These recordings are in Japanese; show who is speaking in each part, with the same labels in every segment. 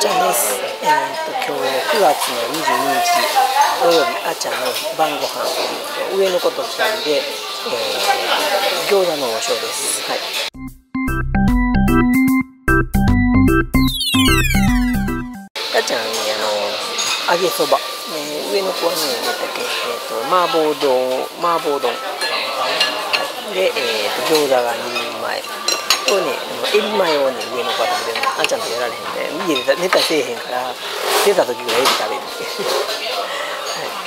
Speaker 1: ちゃんです。えー、と今日9月の22日土曜日あちゃんの晩ご飯えーと上のこと2人で、えー、餃子の王将です。はい。あちゃんにあの揚げそば、えー上の子はね何だっけ？えっ、と麻婆丼麻婆丼はいで、えー、と餃子が2人前。とね、あのエビマヨをね、上の子は食べてるのあんちゃんとやられへんで、家で寝たりせえへんから、出た時ぐらいエビ食べるって。はい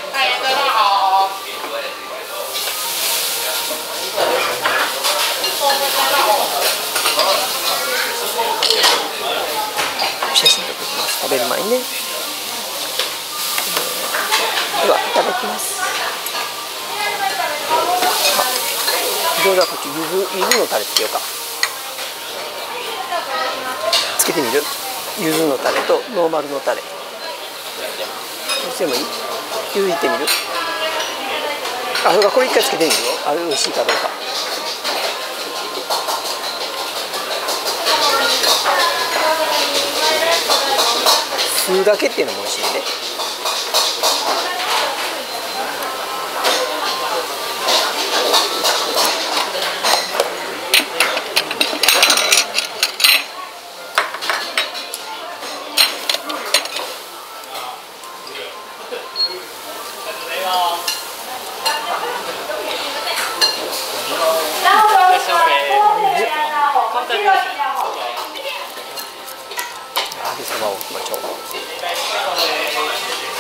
Speaker 1: 写真撮ってきます。食べる前にね。では、いただきます。あ餃子こっち、ゆず、ゆずのタレつけようか。つけてみる？柚子のタレとノーマルのタレ。どうしてもいい？柚子いってみる？あそうかこれ一回つけてみるよ。あれ美味しいかどうか。酢だけっていうのも美味しいね。揚げそ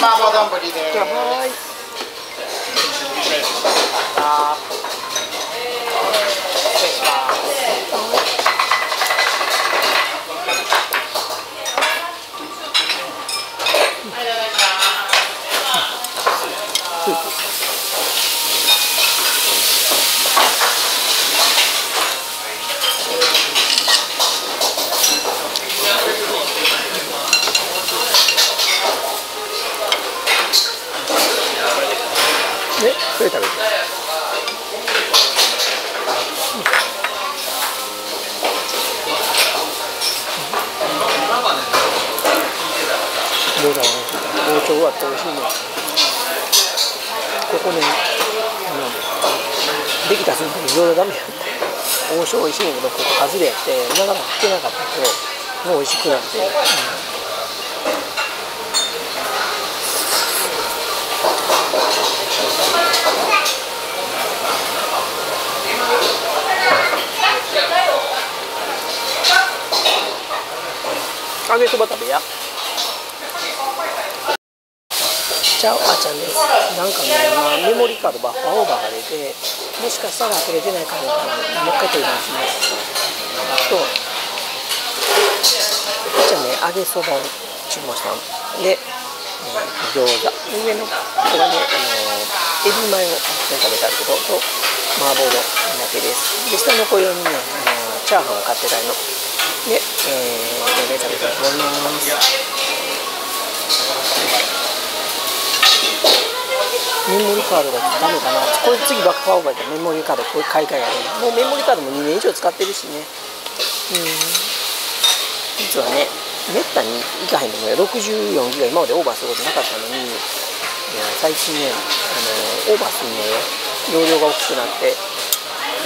Speaker 2: 麻婆丼です。
Speaker 1: やばい
Speaker 2: 失礼します。
Speaker 1: ねそれ食べてどうだろう包丁はって美味しいねここねあのできたすぐに餃子ダメやって王将美味しいんやけどここ外れやってなかなか引けなかったけどもう美味しくなって、うん揚げそば食べや。ちゃうあちゃんですなんかね今メモリカードバッファーオーバーが出てもしかしたら取れてないかもからもう一回取り直しますとあちゃんね揚げそばを注文したので、えー餃子上のここがね、あのエビマヨ食べてあるけどと麻婆丼だけです。で下の子用にね、あのチャーハンを買ってたので、えー、で食べたいと思いますメモリカードがダメかな。これ次バックパワーオーバーでメモリーカードこれ買い替えやる。もうメモリーカードも2年以上使ってるしね。うん。実はねめったにいかへんのよ。64ギガ今までオーバーすることなかったのにいや最近ねあのオーバーするのよ。容量が大きくなって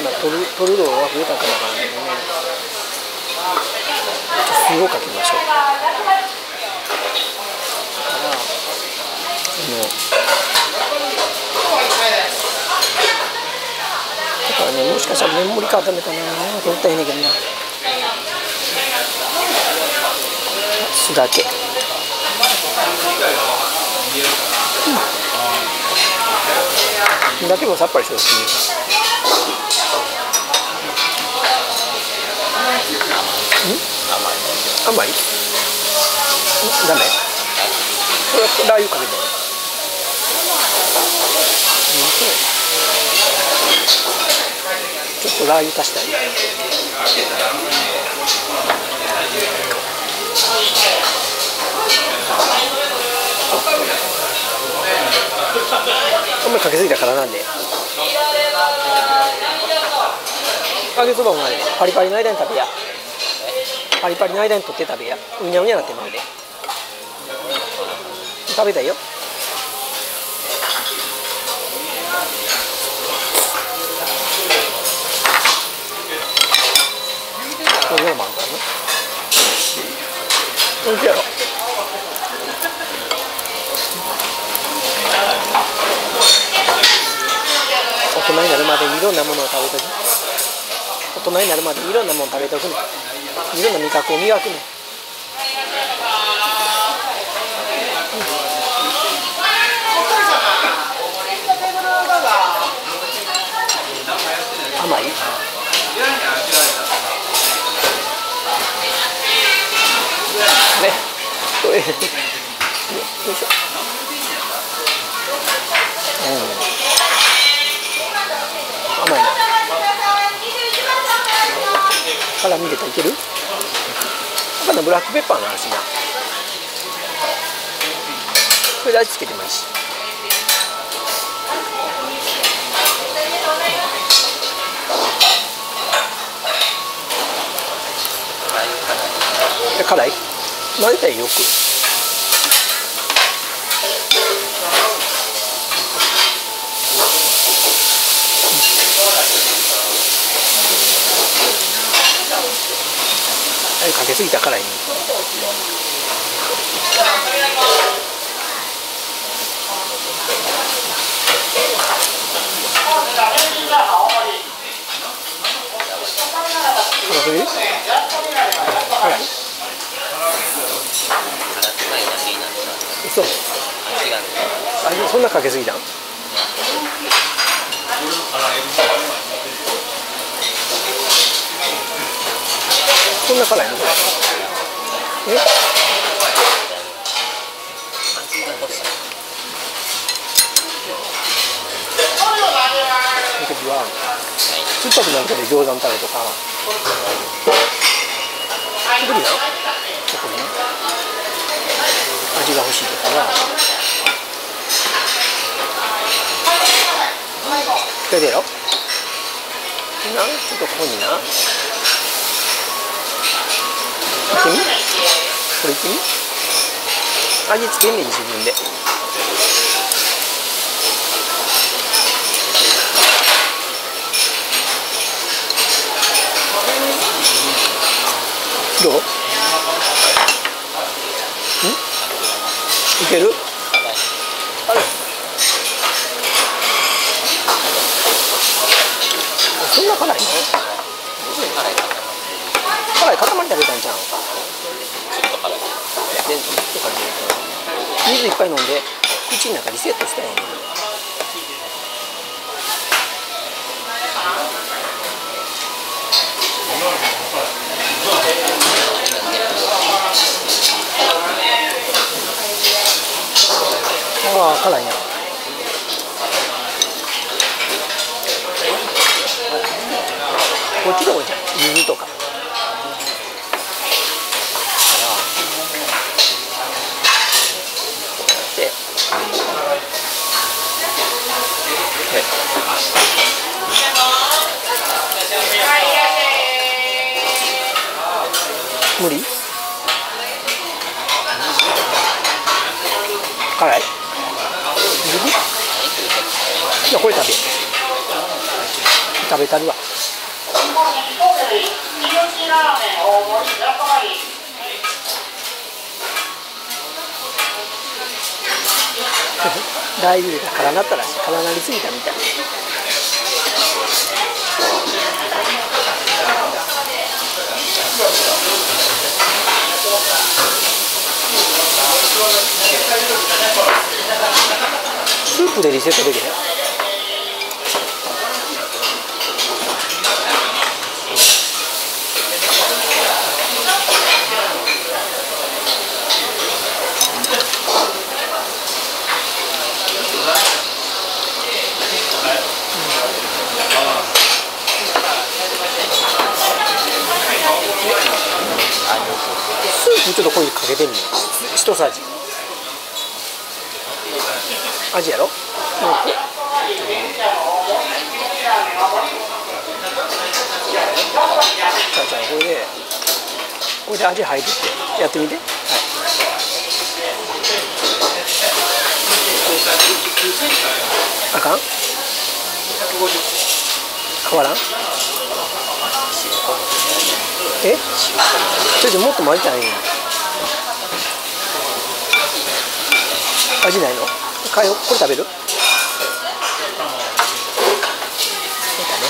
Speaker 1: 今取る取る量が増えたかもわからないのでね数をかけましょう。だからあのだからねもしかしたらメモリカードダメかなと思ったらいいねんけどな酢だけ。うん。だけもさっぱりしてほしいん？甘い。ダメ？これはラー油かけてねちょっとラー油足したい。あんまりかけすぎたからなんで。揚げそばもないパリパリの間に食べやパリパリの間に取って食べやうにゃうにゃなってまうで。食べたいよこれもあるからね。おいしい。やろ大人になるまでいろんなものを食べとく大人になるまでいろんなもの食べとくね。いろんな味覚を磨くねよいしょ。うん。甘い。な辛み入れた。いける？他のブラックペッパーのあるしな。これで味付けてもいいし。え辛い？混ぜたらよく。ぎた辛いね辛すぎる辛い。嘘。あそんなかけすぎたん？そんな辛いの？え？の時は酸っぱくなるから餃子のタレとか。無理なちょっとね味が欲しいとかはそれでやろなちょっとここにな。ってみこれ行ってみ味付けんねん自分でどう？ん？いける？あれ？そんな辛いの？辛い塊食べたんじゃん。でちょっと感じ水いっぱい飲んで口の中リセットしたいねん。ああ辛いなこっちどこじゃん柚子とか無理？辛い？いやこれ食べ食べたるわ。ライブが絡なったらしい。絡なりすぎたみたい。スープでリセットできない一さじ味やろ、うん、じゃあじゃあこれでこれで味入るって。やってみて。はい。あかん？変わらん？え？ちょっともっと混ぜたらいいの味ないの？かよこれ食べる？そうだね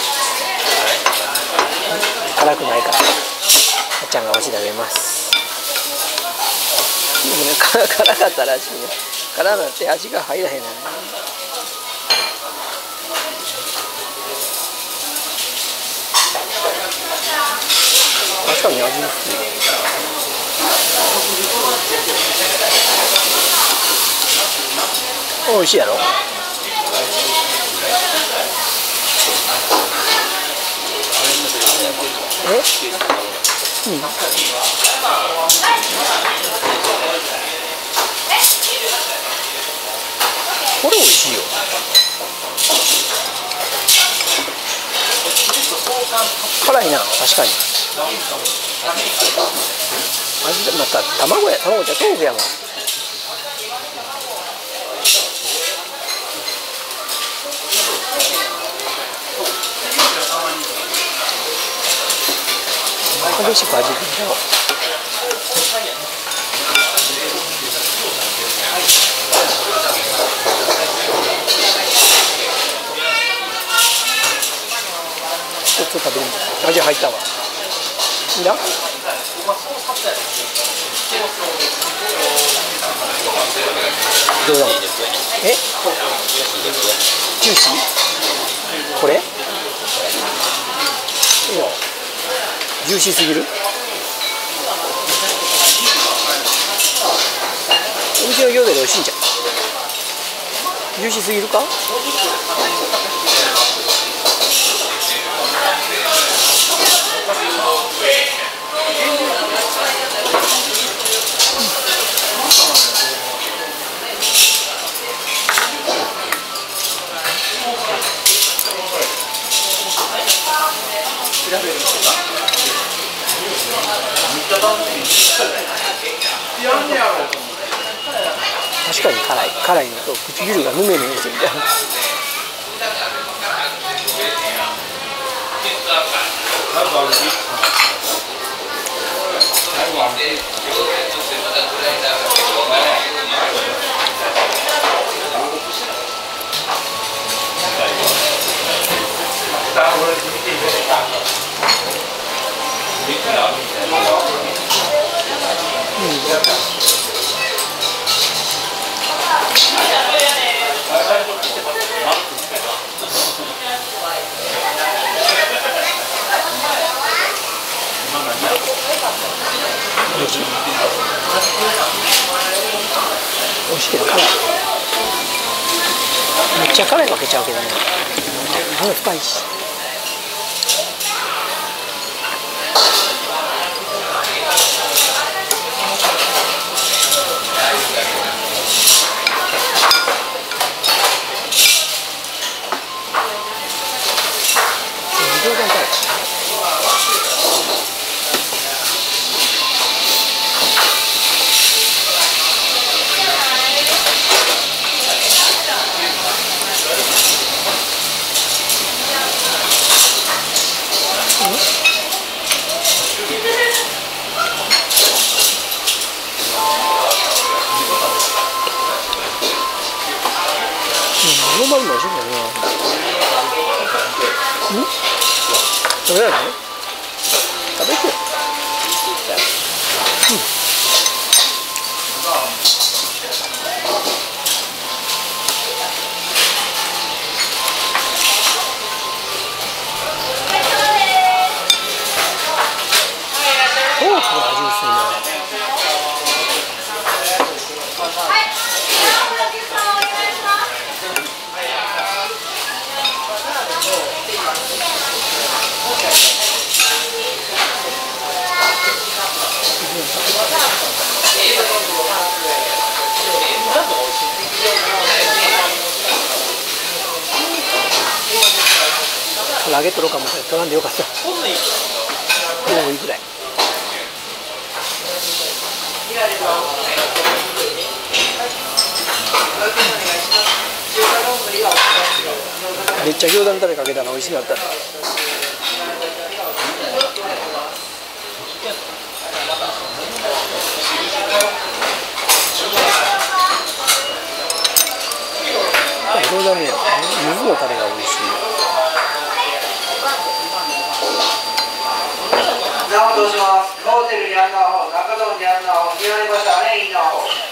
Speaker 1: 辛くないから。あっちゃんがおし食べます。でもね辛かったらしいね。辛なって味が入らへんのね確かに味美味しいやろ？え？うんこれ美味しいよ。辛いな確かに。味また卵や卵じゃ豆腐やもん激しく味変だよちょっと食べる。味入ったわ。いらんどうだえジューシーこれいいよジューシーすぎる？うちの餃子で美味しいんじゃんジューシーすぎるか。確かに辛い。辛いのと唇がぬめぬめしてるみたいな。美味しいけど辛いめっちゃ辛いわけちゃうけどね。鼻深いし餃子みた 揚げとろうかも取らんでよかった。もういいぐらい。めっちゃ餃子のタレかけたら美味しかった。餃子ね柚子のタレが美味しい
Speaker 3: なおどうしますホテルに案内方中野に案内方見られましたねいいな方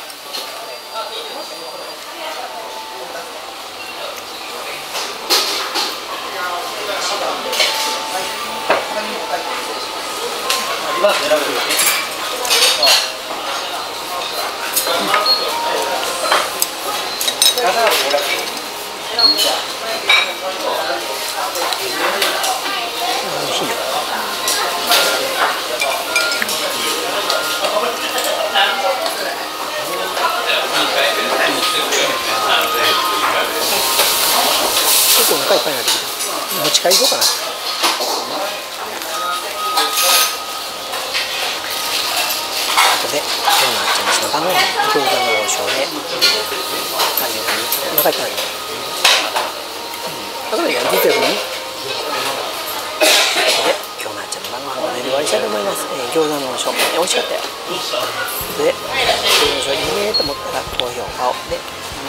Speaker 1: 美味しい。よ結構お腹いっぱいになってきた。持ち帰り行こうかな。のあっちゃんちの晩ご飯餃子の王将で何で何お腹いっぱいになるうんあとでやりてるのに今日のあっちゃんの晩ご飯これで終わりたいと思います、えー、餃子の王将美味しかったよで餃子の王将いいね。と思ったら高評価をで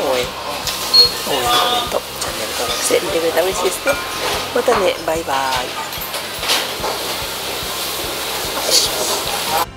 Speaker 1: 応援応援コメントチャンネル登録して見てくれたら嬉しいですねまたねバイバーイ